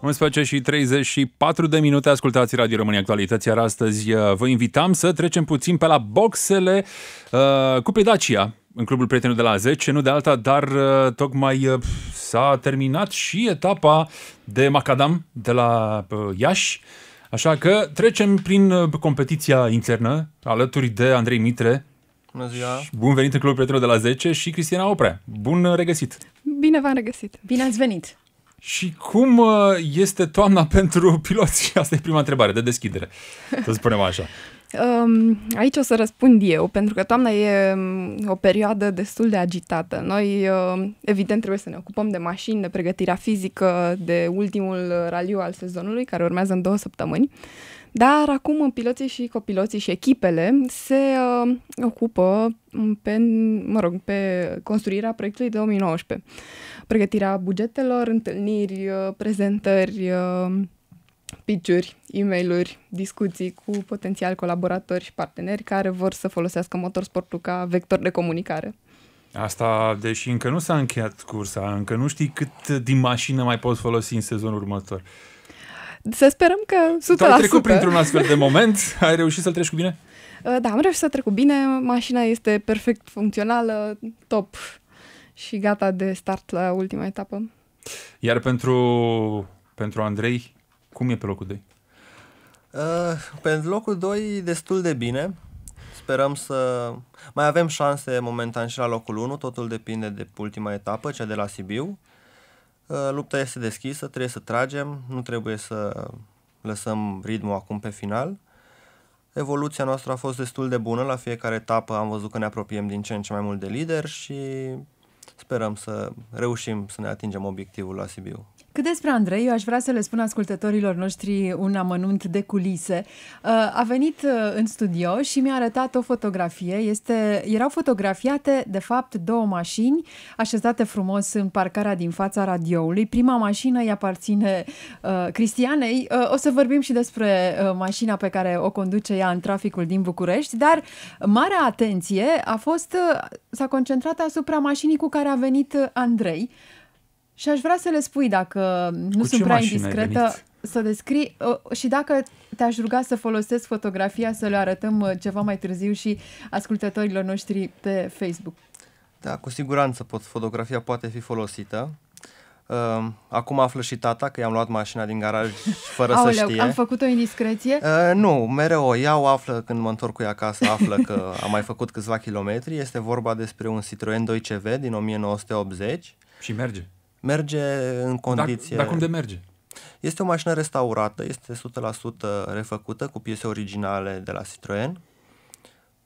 11 și 34 de minute ascultați Radio România Actualități, iar astăzi uh, vă invitam să trecem puțin pe la boxele uh, cu Dacia în clubul prietenul de la 10, nu de alta, dar uh, tocmai uh, s-a terminat și etapa de macadam de la uh, Iași, așa că trecem prin uh, competiția internă alături de Andrei Mitre. Bună ziua! Bun venit în clubul prietenul de la 10 și Cristiana Oprea. Bun regăsit! Bine v-am regăsit! Bine ați venit! Și cum uh, este toamna pentru piloți? Asta e prima întrebare de deschidere, să spunem așa. Um, aici o să răspund eu, pentru că toamna e um, o perioadă destul de agitată. Noi, uh, evident, trebuie să ne ocupăm de mașini, de pregătirea fizică, de ultimul raliu al sezonului, care urmează în două săptămâni. Dar acum piloții și copiloții și echipele se uh, ocupă pe, mă rog, pe construirea proiectului 2019 pregătirea bugetelor, întâlniri, uh, prezentări, uh, pitch-uri, e mail discuții cu potențial colaboratori și parteneri care vor să folosească motorsportul ca vector de comunicare. Asta, deși încă nu s-a încheiat cursa, încă nu știi cât din mașină mai poți folosi în sezonul următor. Să sperăm că 100%. Tu ai trecut printr-un astfel de moment? Ai reușit să-l treci cu bine? Uh, da, am reușit să trec cu bine. Mașina este perfect funcțională, top și gata de start la ultima etapă. Iar pentru, pentru Andrei, cum e pe locul 2? Uh, pe locul 2 destul de bine. Sperăm să... Mai avem șanse momentan și la locul 1, totul depinde de ultima etapă, cea de la Sibiu. Uh, lupta este deschisă, trebuie să tragem, nu trebuie să lăsăm ritmul acum pe final. Evoluția noastră a fost destul de bună, la fiecare etapă am văzut că ne apropiem din ce în ce mai mult de lider și sperăm să reușim să ne atingem obiectivul la Sibiu. Cât despre Andrei, eu aș vrea să le spun ascultătorilor noștri un amănunt de culise. Uh, a venit uh, în studio și mi-a arătat o fotografie. Este, erau fotografiate, de fapt, două mașini așezate frumos în parcarea din fața radioului. Prima mașină îi aparține uh, Cristianei. Uh, o să vorbim și despre uh, mașina pe care o conduce ea în traficul din București, dar marea atenție a fost, uh, s-a concentrat asupra mașinii cu care a venit Andrei. Și aș vrea să le spui, dacă nu Cu sunt prea indiscretă, să descrii uh, și dacă te-aș ruga să folosesc fotografia să le arătăm uh, ceva mai târziu și ascultătorilor noștri pe Facebook. Da, cu siguranță pot, fotografia poate fi folosită. Uh, acum află și tata că i-am luat mașina din garaj fără Aoleu, să știe. am făcut o indiscreție? Uh, nu, mereu o iau, află când mă întorc cu ea acasă, află că am mai făcut câțiva kilometri. Este vorba despre un Citroen 2CV din 1980. Și merge merge în condiție... Dar, dar cum de merge? Este o mașină restaurată, este 100% refăcută cu piese originale de la Citroën.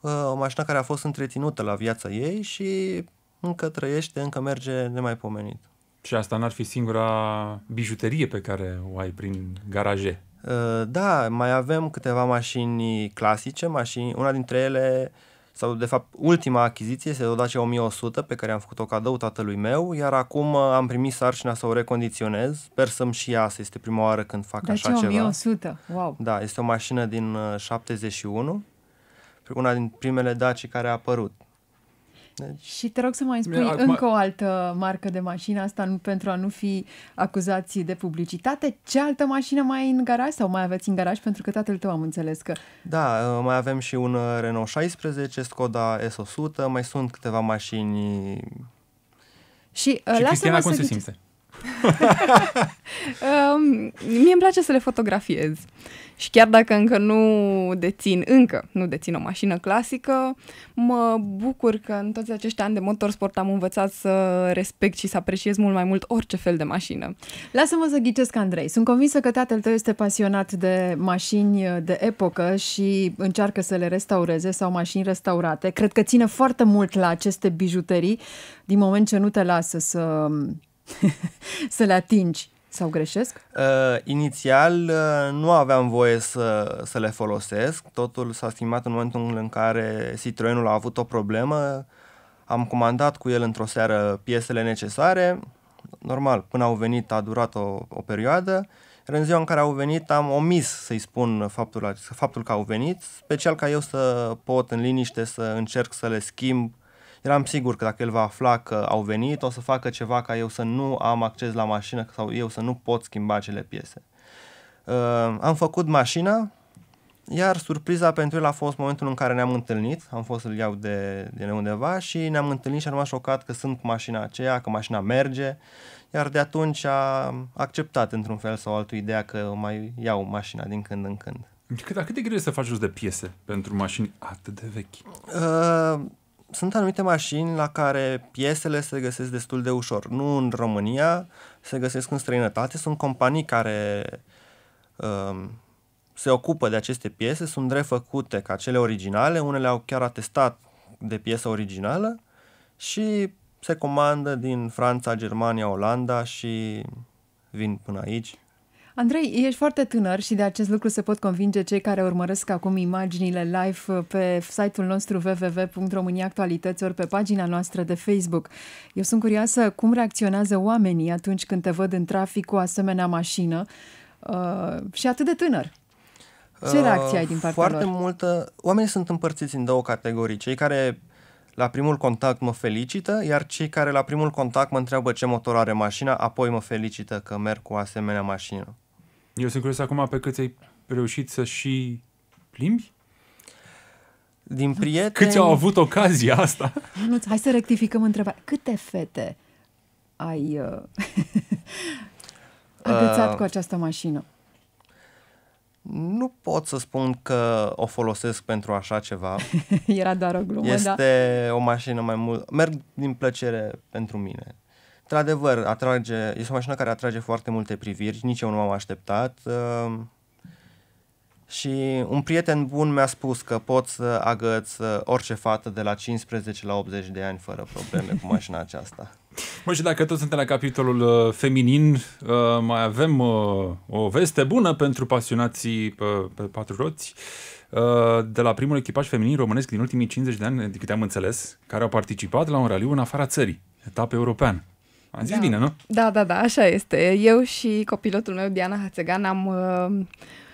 Uh, o mașină care a fost întreținută la viața ei și încă trăiește, încă merge nemaipomenit. Și asta n-ar fi singura bijuterie pe care o ai prin garaje? Uh, da, mai avem câteva mașini clasice, mașini, una dintre ele uh, sau de fapt ultima achiziție este o Dacia 1100 pe care am făcut-o cadou tatălui meu, iar acum uh, am primit sarcina să o recondiționez. Sper să-mi și iasă, este prima oară când fac Dacia așa 1100, ceva. wow! Da, este o mașină din 71, uh, una din primele Daci care a apărut. Deci... Și te rog să mai spui Acum... încă o altă marcă de mașină, asta nu, pentru a nu fi acuzați de publicitate. Ce altă mașină mai ai în garaj sau mai aveți în garaj? Pentru că tatăl tău am înțeles că... Da, uh, mai avem și un uh, Renault 16, Skoda S100, mai sunt câteva mașini... Și, uh, și Cristiana cum se simte? Um, mie îmi place să le fotografiez. Și chiar dacă încă nu dețin, încă nu dețin o mașină clasică, mă bucur că în toți acești ani de motorsport am învățat să respect și să apreciez mult mai mult orice fel de mașină. Lasă-mă să ghicesc, Andrei. Sunt convinsă că tatăl tău este pasionat de mașini de epocă și încearcă să le restaureze sau mașini restaurate. Cred că ține foarte mult la aceste bijuterii din moment ce nu te lasă să să le atingi. Sau greșesc? Uh, inițial uh, nu aveam voie să, să le folosesc. Totul s-a schimbat în momentul în care Citroenul a avut o problemă. Am comandat cu el într-o seară piesele necesare. Normal, până au venit a durat o, o perioadă. Iar în ziua în care au venit am omis să-i spun faptul, faptul că au venit, special ca eu să pot în liniște să încerc să le schimb eram sigur că dacă el va afla că au venit, o să facă ceva ca eu să nu am acces la mașină sau eu să nu pot schimba acele piese. Uh, am făcut mașina, iar surpriza pentru el a fost momentul în care ne-am întâlnit, am fost să-l iau de, de undeva și ne-am întâlnit și am rămas șocat că sunt cu mașina aceea, că mașina merge, iar de atunci a acceptat într-un fel sau altul ideea că mai iau mașina din când în când. Cât, cât de greu să faci jos de piese pentru mașini atât de vechi? Uh, sunt anumite mașini la care piesele se găsesc destul de ușor. Nu în România, se găsesc în străinătate. Sunt companii care uh, se ocupă de aceste piese, sunt refăcute ca cele originale, unele au chiar atestat de piesă originală și se comandă din Franța, Germania, Olanda și vin până aici. Andrei, ești foarte tânăr și de acest lucru se pot convinge cei care urmăresc acum imaginile live pe site-ul nostru www.româniaactualități ori pe pagina noastră de Facebook. Eu sunt curioasă cum reacționează oamenii atunci când te văd în trafic cu asemenea mașină uh, și atât de tânăr. Ce reacție ai din partea Foarte lor? multă... Oamenii sunt împărțiți în două categorii. Cei care la primul contact mă felicită, iar cei care la primul contact mă întreabă ce motor are mașina, apoi mă felicită că merg cu asemenea mașină. Eu sunt curios acum pe câți ai reușit să și plimbi? Din prieteni... Câți au avut ocazia asta? Nu, hai să rectificăm întrebarea. Câte fete ai uh, agățat Uh, cu această mașină? Nu pot să spun că o folosesc pentru așa ceva. Era doar o glumă, da. Este o mașină mai mult... Merg din plăcere pentru mine. Într-adevăr, atrage, este o mașină care atrage foarte multe priviri, nici eu nu m-am așteptat. uh, Și un prieten bun mi-a spus că pot să agăț uh, orice fată de la 15 la 80 de ani fără probleme cu mașina aceasta. Mă, și dacă tot suntem la capitolul uh, feminin, uh, mai avem uh, o veste bună pentru pasionații pe, pe patru roți. Uh, de la primul echipaj feminin românesc din ultimii 50 de ani, de câte am înțeles, care au participat la un raliu în afara țării, etapă european. Am zis Da. bine, nu? Da, da, da, așa este. Eu și copilotul meu, Diana Hațegan, am uh,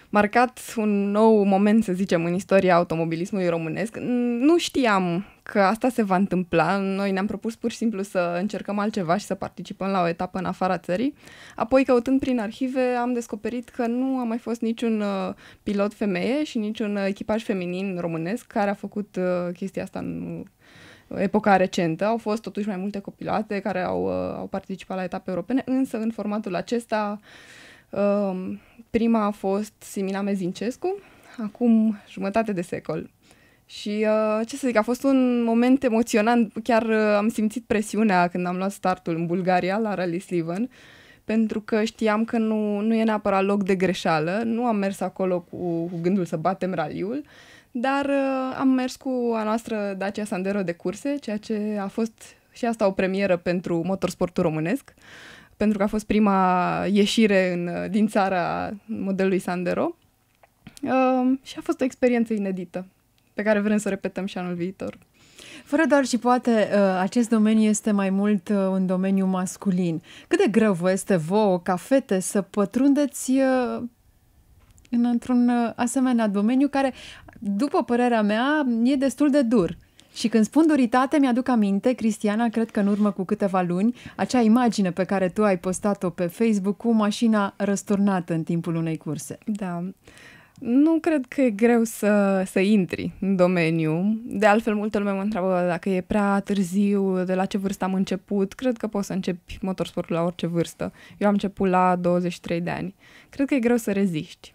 marcat un nou moment, să zicem, în istoria automobilismului românesc. N- Nu știam că asta se va întâmpla. Noi ne-am propus pur și simplu să încercăm altceva și să participăm la o etapă în afara țării. Apoi, căutând prin arhive, am descoperit că nu a mai fost niciun uh, pilot femeie și niciun uh, echipaj feminin românesc care a făcut uh, chestia asta în epoca recentă. Au fost totuși mai multe copilate care au, uh, au participat la etape europene, însă în formatul acesta uh, prima a fost Simina Mezincescu, acum jumătate de secol. Și uh, ce să zic, a fost un moment emoționant, chiar uh, am simțit presiunea când am luat startul în Bulgaria la Rally Sliven, pentru că știam că nu, nu e neapărat loc de greșeală, nu am mers acolo cu, cu gândul să batem raliul, dar uh, am mers cu a noastră Dacia Sandero de curse, ceea ce a fost și asta o premieră pentru motorsportul românesc, pentru că a fost prima ieșire în, din țara modelului Sandero. Uh, și a fost o experiență inedită, pe care vrem să o repetăm și anul viitor. Fără doar și poate, uh, acest domeniu este mai mult uh, un domeniu masculin. Cât de greu vă este vouă, ca fete, să pătrundeți uh, în, într-un uh, asemenea domeniu care, după părerea mea, e destul de dur. Și când spun duritate, mi-aduc aminte, Cristiana, cred că în urmă cu câteva luni, acea imagine pe care tu ai postat-o pe Facebook cu mașina răsturnată în timpul unei curse. Da. Nu cred că e greu să, să intri în domeniu. De altfel, multă lume mă întreabă dacă e prea târziu, de la ce vârstă am început. Cred că poți să începi motorsportul la orice vârstă. Eu am început la 23 de ani. Cred că e greu să reziști.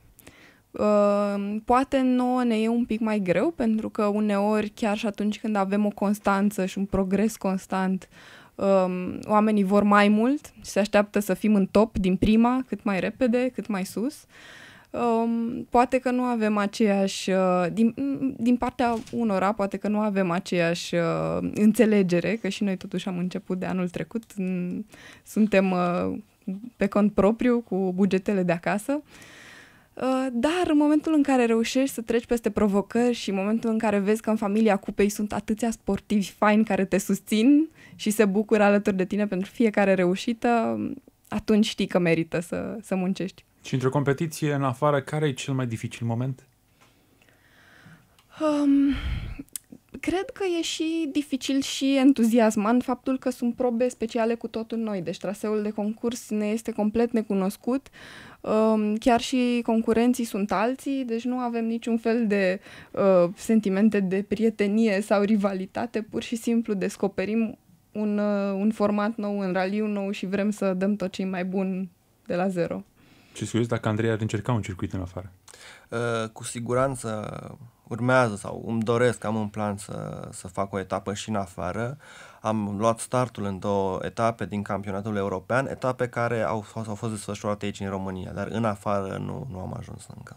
Uh, poate nouă ne e un pic mai greu, pentru că uneori, chiar și atunci când avem o constanță și un progres constant, um, oamenii vor mai mult și se așteaptă să fim în top din prima, cât mai repede, cât mai sus. Um, poate că nu avem aceeași, uh, din, din partea unora, poate că nu avem aceeași uh, înțelegere, că și noi totuși am început de anul trecut, mm, suntem uh, pe cont propriu cu bugetele de acasă. Uh, Dar în momentul în care reușești să treci peste provocări și în momentul în care vezi că în familia cupei sunt atâția sportivi faini care te susțin și se bucură alături de tine pentru fiecare reușită, atunci știi că merită să, să muncești. Și într-o competiție în afară, care e cel mai dificil moment? Um, Cred că e și dificil și entuziasmant faptul că sunt probe speciale cu totul noi, deci traseul de concurs ne este complet necunoscut, um, chiar și concurenții sunt alții, deci nu avem niciun fel de uh, sentimente de prietenie sau rivalitate, pur și simplu descoperim un, uh, un format nou, un raliu nou și vrem să dăm tot ce mai bun de la zero. Ce scuze dacă Andrei ar încerca un circuit în afară? Uh, cu siguranță urmează sau îmi doresc, am în plan să, să fac o etapă și în afară. Am luat startul în două etape din campionatul european, etape care au fost, au fost desfășurate aici în România, dar în afară nu, nu am ajuns încă.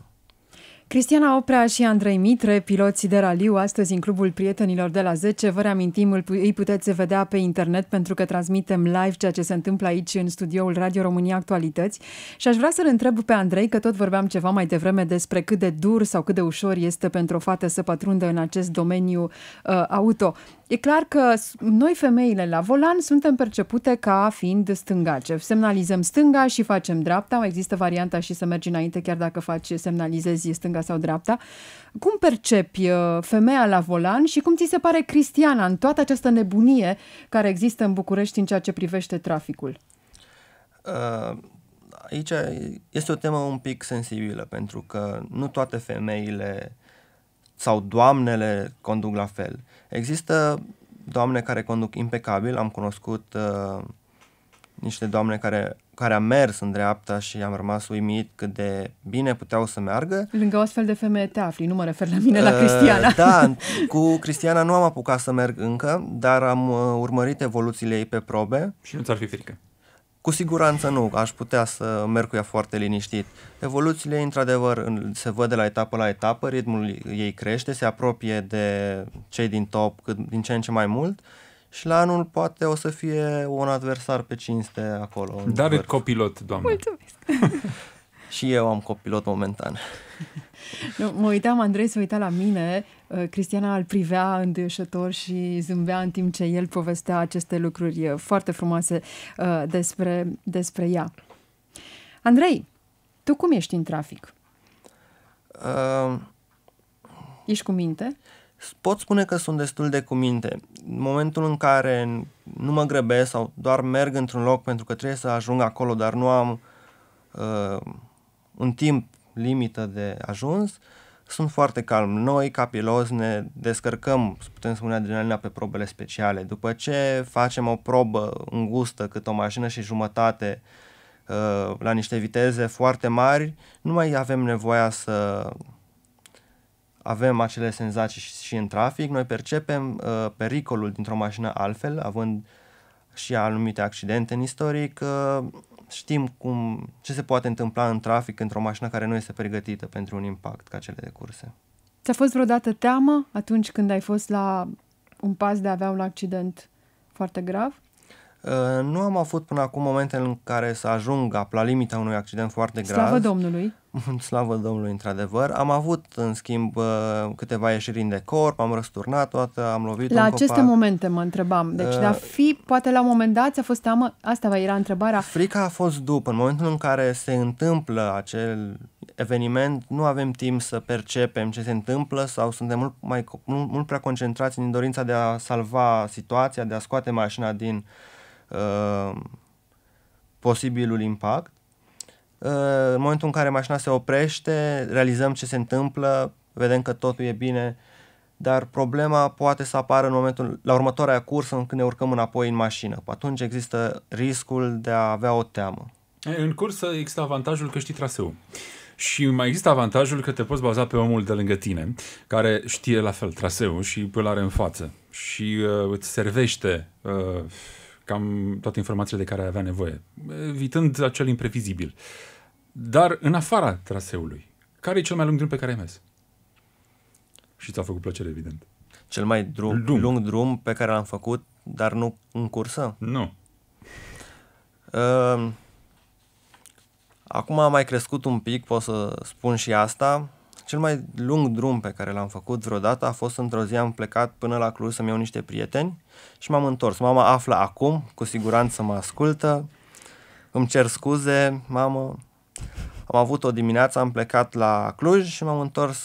Cristiana Oprea și Andrei Mitre, piloții de raliu, astăzi în Clubul Prietenilor de la 10. Vă reamintim, îi puteți vedea pe internet pentru că transmitem live ceea ce se întâmplă aici în studioul Radio România Actualități. Și aș vrea să-l întreb pe Andrei, că tot vorbeam ceva mai devreme despre cât de dur sau cât de ușor este pentru o fată să pătrundă în acest domeniu uh, auto. E clar că noi femeile la volan suntem percepute ca fiind stângace. Semnalizăm stânga și facem dreapta. Există varianta și să mergi înainte chiar dacă faci semnalizezi stânga sau dreapta. Cum percepi uh, femeia la volan și cum ți se pare Cristiana în toată această nebunie care există în București în ceea ce privește traficul? Uh, aici este o temă un pic sensibilă pentru că nu toate femeile sau doamnele conduc la fel. Există doamne care conduc impecabil, am cunoscut uh, niște doamne care, care am mers în dreapta și am rămas uimit cât de bine puteau să meargă. Lângă o astfel de femeie te afli, nu mă refer la mine, la uh, Cristiana. Da, cu Cristiana nu am apucat să merg încă, dar am uh, urmărit evoluțiile ei pe probe. Și nu ți-ar fi frică? Cu siguranță nu, aș putea să merg cu ea foarte liniștit. Evoluțiile, într-adevăr, se văd de la etapă la etapă, ritmul ei crește, se apropie de cei din top cât, din ce în ce mai mult și la anul poate o să fie un adversar pe cinste acolo. Dar copilot, doamne. Mulțumesc! și eu am copilot momentan. Nu, mă uitam, Andrei se uita la mine, uh, Cristiana îl privea înduioșător și zâmbea în timp ce el povestea aceste lucruri uh, foarte frumoase uh, despre, despre ea. Andrei, tu cum ești în trafic? Uh, ești cu minte? Pot spune că sunt destul de cu minte. În momentul în care nu mă grăbesc sau doar merg într-un loc pentru că trebuie să ajung acolo, dar nu am uh, un timp limită de ajuns, sunt foarte calm. Noi, ca piloți, ne descărcăm, putem spune, adrenalina pe probele speciale. După ce facem o probă îngustă, cât o mașină și jumătate, uh, la niște viteze foarte mari, nu mai avem nevoia să avem acele senzații și în trafic. Noi percepem uh, pericolul dintr-o mașină altfel, având și anumite accidente în istoric, uh, știm cum, ce se poate întâmpla în trafic într-o mașină care nu este pregătită pentru un impact ca cele de curse. Ți-a fost vreodată teamă atunci când ai fost la un pas de a avea un accident foarte grav? Uh, nu am avut până acum momente în care să ajung la limita unui accident foarte grav. Slavă Domnului! Slavă Domnului, într-adevăr. Am avut, în schimb, uh, câteva ieșiri în decor, am răsturnat toată, am lovit La un aceste copac. momente mă întrebam. Deci, uh, de a fi, poate la un moment dat ți-a fost teamă, asta era întrebarea. Frica a fost după. În momentul în care se întâmplă acel eveniment, nu avem timp să percepem ce se întâmplă sau suntem mult, mai, mult, mult prea concentrați în dorința de a salva situația, de a scoate mașina din uh, posibilul impact Uh, în momentul în care mașina se oprește, realizăm ce se întâmplă, vedem că totul e bine, dar problema poate să apară în momentul, la următoarea cursă când ne urcăm înapoi în mașină. Atunci există riscul de a avea o teamă. În cursă există avantajul că știi traseul. Și mai există avantajul că te poți baza pe omul de lângă tine, care știe la fel traseul și îl are în față și uh, îți servește uh, cam toate informațiile de care ai avea nevoie, evitând acel imprevizibil. Dar în afara traseului, care e cel mai lung drum pe care ai mers? Și ți-a făcut plăcere, evident. Cel mai drum, lung. lung drum pe care l-am făcut, dar nu în cursă? Nu. Uh, acum am mai crescut un pic, pot să spun și asta. Cel mai lung drum pe care l-am făcut vreodată a fost într-o zi, am plecat până la Cluj să-mi iau niște prieteni și m-am întors. Mama află acum, cu siguranță mă ascultă, îmi cer scuze, mamă. Am avut o dimineață, am plecat la Cluj și m-am întors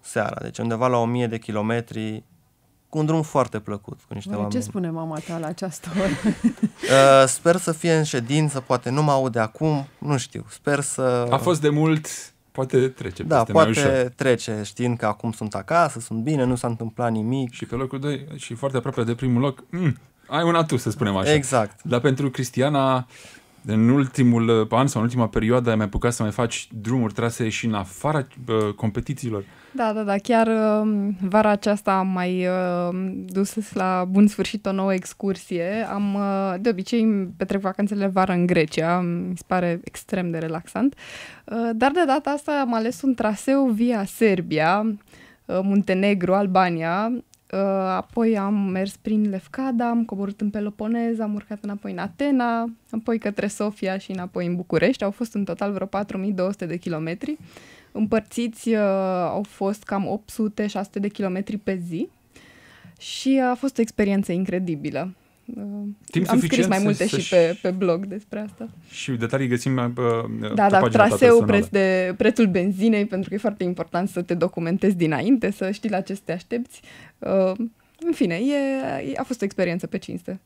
seara, deci undeva la 1000 de kilometri cu un drum foarte plăcut cu niște Oare oameni. ce spune mama ta la această oră? Uh, sper să fie în ședință, poate nu mă aude acum, nu știu. Sper să... A fost de mult, poate trece Da, peste mai ușor. poate trece, știind că acum sunt acasă, sunt bine, nu s-a întâmplat nimic. Și pe locul 2 și foarte aproape de primul loc, mm, ai un atu, să spunem așa. Exact. Dar pentru Cristiana, în ultimul uh, an sau în ultima perioadă ai mai apucat să mai faci drumuri, trase și în afara uh, competițiilor. Da, da, da. Chiar uh, vara aceasta am mai uh, dus la bun sfârșit o nouă excursie. Am, uh, de obicei, îmi petrec vacanțele vara în Grecia. Mi se pare extrem de relaxant. Uh, dar de data asta am ales un traseu via Serbia, uh, Muntenegru, Albania. Uh, apoi am mers prin Lefkada, am coborât în Peloponez, am urcat înapoi în Atena, apoi către Sofia și înapoi în București. Au fost în total vreo 4200 de kilometri împărțiți uh, au fost cam 800-600 de kilometri pe zi și a fost o experiență incredibilă. Uh, Timp am scris suficient mai să- multe să-și- și pe, pe blog despre asta. Și detalii găsim uh, pe Da, da, pagina ta traseu, personală. preț de, prețul benzinei, pentru că e foarte important să te documentezi dinainte, să știi la ce să te aștepți. Uh, în fine, e, a fost o experiență pe cinste.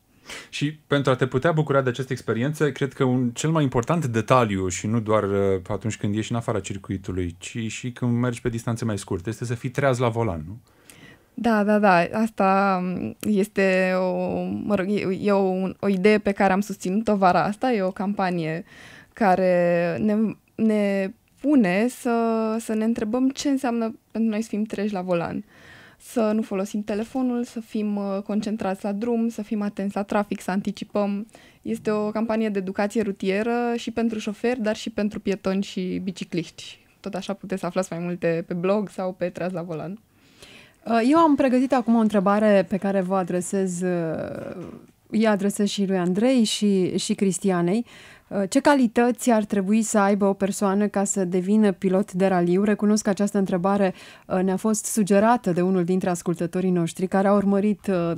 Și pentru a te putea bucura de această experiență, cred că un cel mai important detaliu, și nu doar uh, atunci când ieși în afara circuitului, ci și când mergi pe distanțe mai scurte, este să fii treaz la volan, nu? Da, da, da. Asta este o, mă rog, e, e o, o idee pe care am susținut-o vara asta. E o campanie care ne, ne pune să, să ne întrebăm ce înseamnă pentru noi să fim treji la volan. Să nu folosim telefonul, să fim uh, concentrați la drum, să fim atenți la trafic, să anticipăm. Este o campanie de educație rutieră și pentru șoferi, dar și pentru pietoni și bicicliști. Tot așa puteți să aflați mai multe pe blog sau pe Treaz la volan. Uh, Eu am pregătit acum o întrebare pe care vă adresez, uh, îi adresez și lui Andrei și, și Cristianei. Uh, Ce calități ar trebui să aibă o persoană ca să devină pilot de raliu? Recunosc că această întrebare uh, ne-a fost sugerată de unul dintre ascultătorii noștri care a urmărit uh,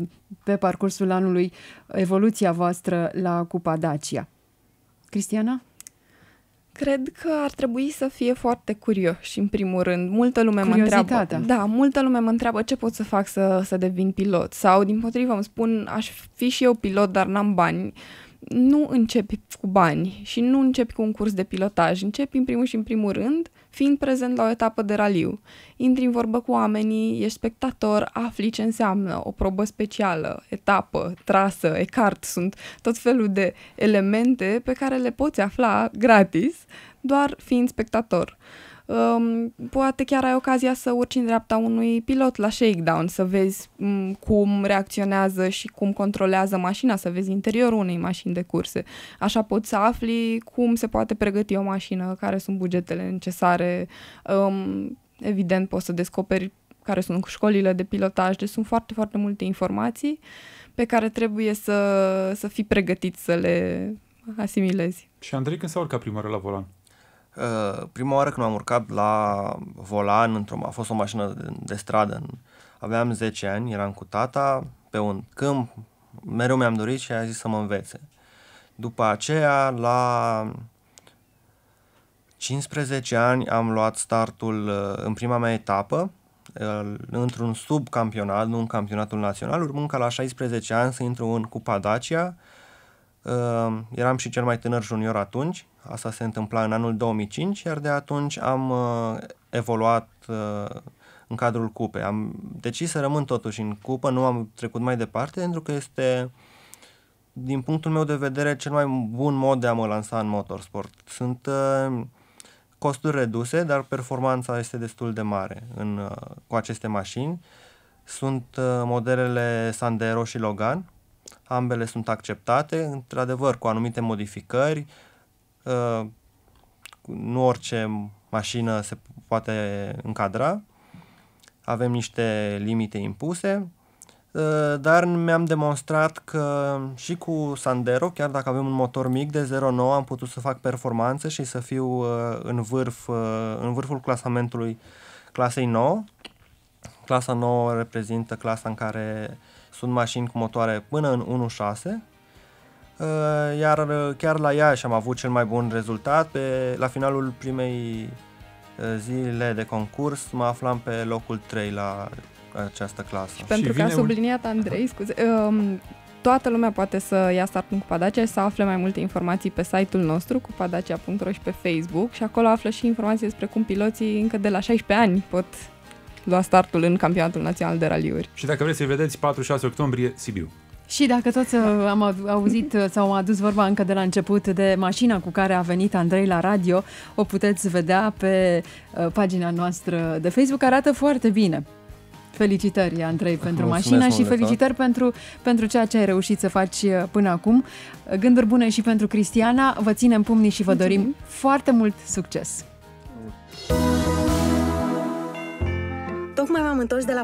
pe parcursul anului evoluția voastră la Cupa Dacia. Cristiana? Cred că ar trebui să fie foarte curioși, în primul rând. Multă lume mă întreabă. Curiozitatea. Da, multă lume mă întreabă ce pot să fac să, să devin pilot. Sau, din potrivă, îmi spun, aș fi și eu pilot, dar n-am bani. Nu începi cu bani și nu începi cu un curs de pilotaj. Începi, în primul și în primul rând, fiind prezent la o etapă de raliu. Intri în vorbă cu oamenii, ești spectator, afli ce înseamnă o probă specială, etapă, trasă, ecart. Sunt tot felul de elemente pe care le poți afla gratis, doar fiind spectator. Um, poate chiar ai ocazia să urci în dreapta unui pilot la shakedown, să vezi um, cum reacționează și cum controlează mașina, să vezi interiorul unei mașini de curse. Așa poți să afli cum se poate pregăti o mașină, care sunt bugetele necesare. Um, evident, poți să descoperi care sunt școlile de pilotaj, deci sunt foarte, foarte multe informații pe care trebuie să, să fii pregătit să le asimilezi. Și Andrei când s-a urcat prima oară la volan? Uh, prima oară când am urcat la volan, într-o, a fost o mașină de, de stradă, în- aveam 10 ani, eram cu tata pe un câmp, mereu mi-am dorit și a zis să mă învețe. După aceea, la 15 ani, am luat startul uh, în prima mea etapă, uh, într-un subcampionat, nu în campionatul național, urmând ca la 16 ani să intru în Cupa Dacia, Uh, eram și cel mai tânăr junior atunci, asta se întâmpla în anul 2005, iar de atunci am uh, evoluat uh, în cadrul cupei. Am decis să rămân totuși în cupă, nu am trecut mai departe, pentru că este, din punctul meu de vedere, cel mai bun mod de a mă lansa în motorsport. Sunt uh, costuri reduse, dar performanța este destul de mare în, uh, cu aceste mașini. Sunt uh, modelele Sandero și Logan, ambele sunt acceptate, într-adevăr, cu anumite modificări. Uh, Nu orice mașină se poate încadra. Avem niște limite impuse, uh, dar mi-am demonstrat că și cu Sandero, chiar dacă avem un motor mic de 0.9, am putut să fac performanță și să fiu uh, în, vârf, uh, în vârful clasamentului clasei 9. Clasa 9 reprezintă clasa în care sunt mașini cu motoare până în 1.6, uh, iar uh, chiar la Iași am avut cel mai bun rezultat. Pe, la finalul primei uh, zile de concurs mă aflam pe locul 3 la această clasă. Și pentru că a vine un- subliniat Andrei, scuze, um, toată lumea poate să ia startul cu Padacia și să afle mai multe informații pe site-ul nostru, cu padacia.ro și pe Facebook și acolo află și informații despre cum piloții încă de la 16 ani pot lua startul în campionatul național de raliuri. Și dacă vreți să vedeți, 4-6 octombrie, Sibiu. Și dacă toți uh, am au- auzit uh, sau am adus vorba încă de la început de mașina cu care a venit Andrei la radio, o puteți vedea pe uh, pagina noastră de Facebook, arată foarte bine. Felicitări, Andrei, pentru Mulțumesc mașină și mult de tot. felicitări pentru, pentru ceea ce ai reușit să faci uh, până acum. Gânduri bune și pentru Cristiana, vă ținem pumnii și vă dorim foarte mult succes! Tocmai m-am întors de la